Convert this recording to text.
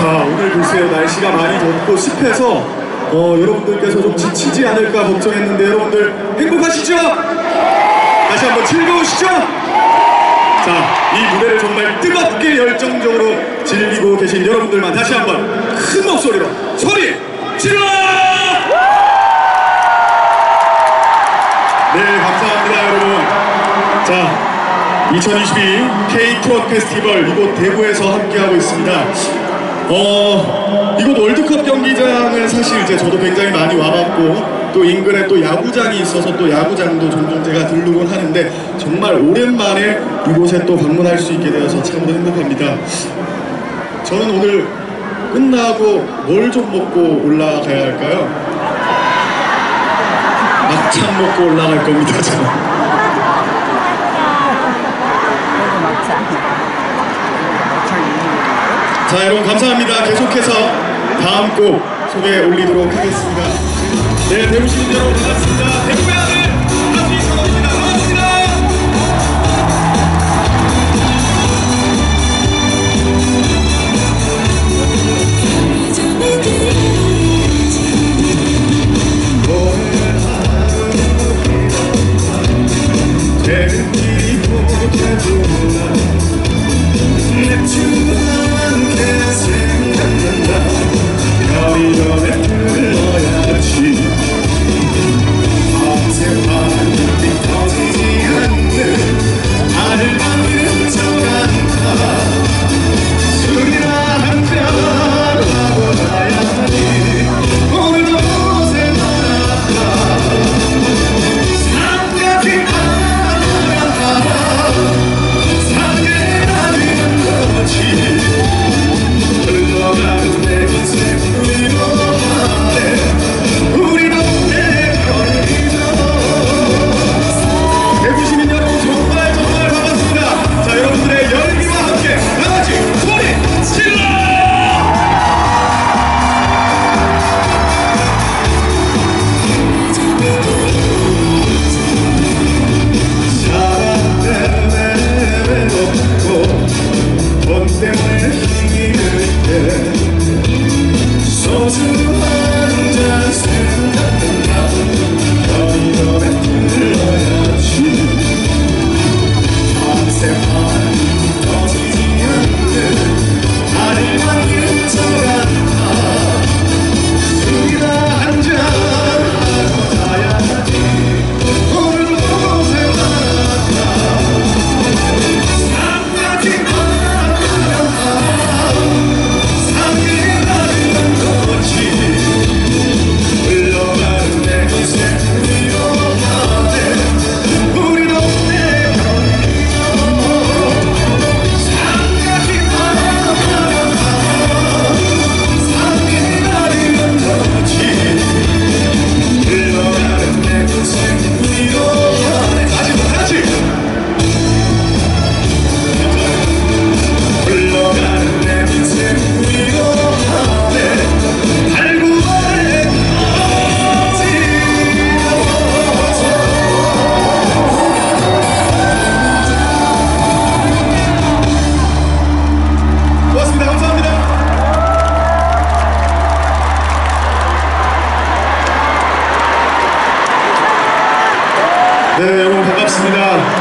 자 오늘 글쎄요 날씨가 많이 덥고 습해서 어, 여러분들께서 좀 지치지 않을까 걱정했는데 여러분들 행복하시죠? 다시 한번 즐거우시죠? 자, 이 무대를 정말 뜨겁게 열정적으로 즐기고 계신 여러분들만 다시 한번 큰 목소리로 소리 질러! 네, 감사합니다, 여러분. 자, 2022 K 트롯 페스티벌 이곳 대구에서 함께하고 있습니다. 어, 이곳 월드컵 경기장을 사실 이제 저도 굉장히 많이 와봤고 또 인근에 또 야구장이 있어서 또 야구장도 종종 제가 들르곤 하는데 정말 오랜만에 이곳에 또 방문할 수 있게 되어서 참으로 행복합니다. 저는 오늘 끝나고 뭘 좀 먹고 올라가야 할까요? 막창 먹고 올라갈 겁니다, 저는. 자 여러분 감사합니다. 계속해서 다음 곡 소개 올리도록 하겠습니다. 네 배우시는 여러분 반갑습니다. 대구의 아들 한수희 선호입니다. 반갑습니다. Neptune 네, 여러분 반갑습니다.